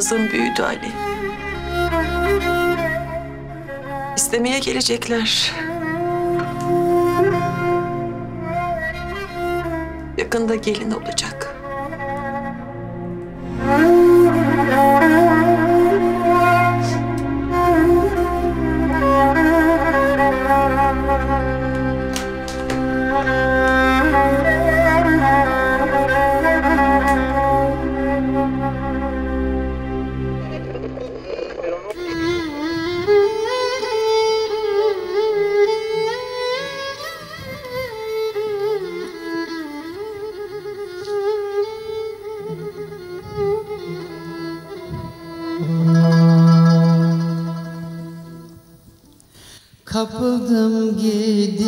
Kızım büyüdü Ali. İstemeye gelecekler. Yakında gelin olacak. Kapıldım gidiyorum.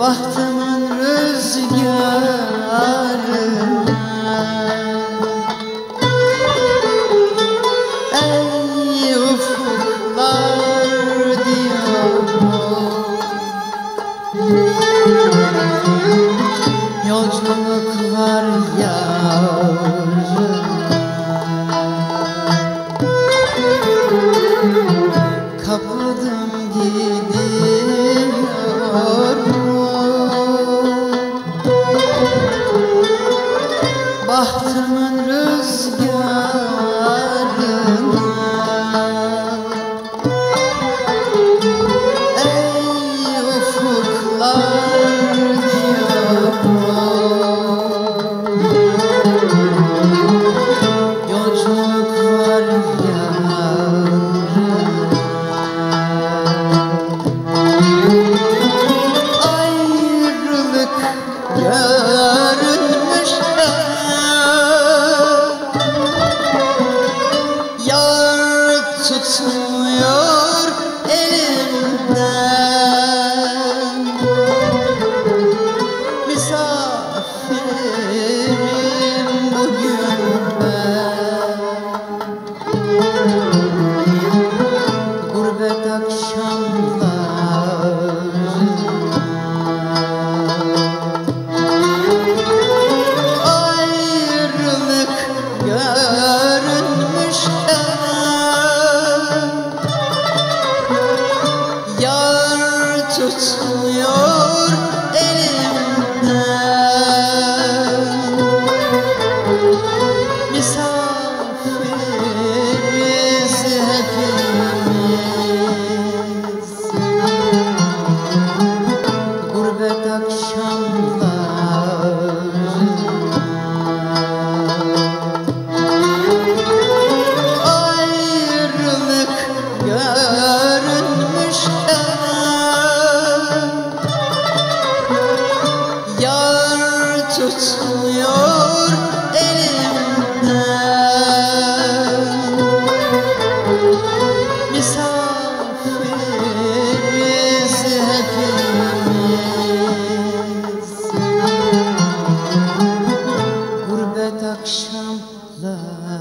Bahtımın rüzgarına. Ey Tutmuyor elimden. Misafirim bugün ben. Gurbet akşamları Ayrılık görünmüşken Yar tutmuyor elimden. Misafiriz hepimiz. Gurbet akşamları